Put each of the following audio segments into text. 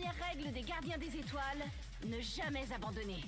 première règle des gardiens des étoiles, ne jamais abandonner.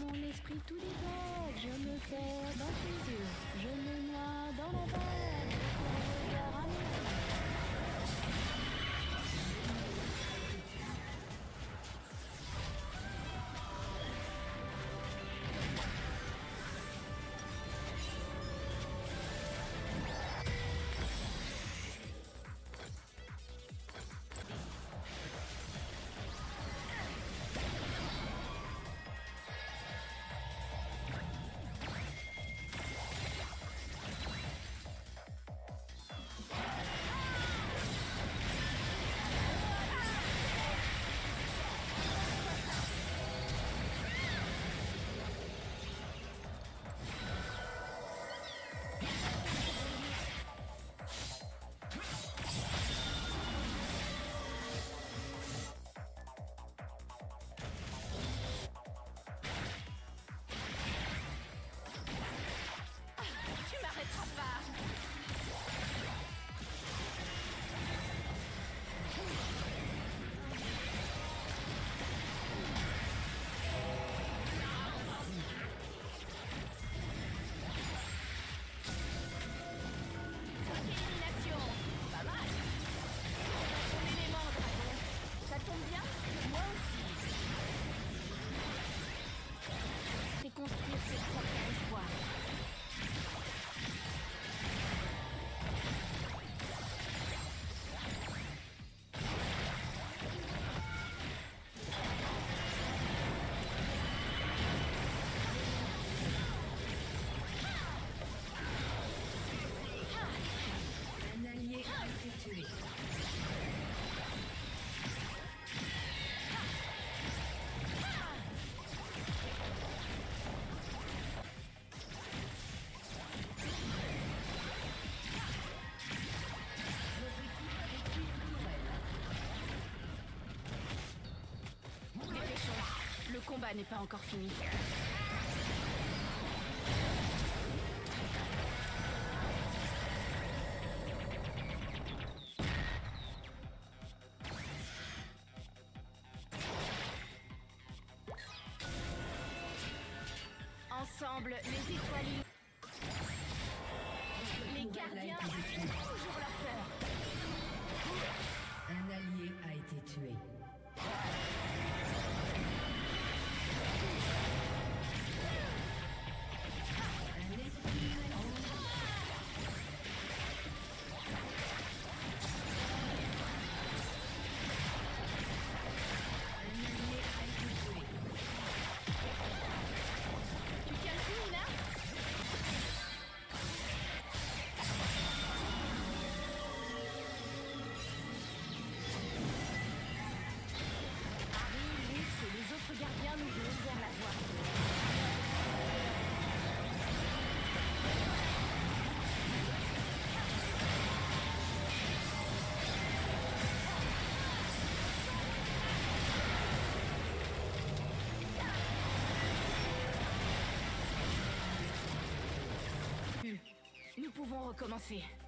mon esprit tout déborde, je me perds dans tes yeux, je me noie dans la vague. combat n'est pas encore fini. Ensemble, les recommencer.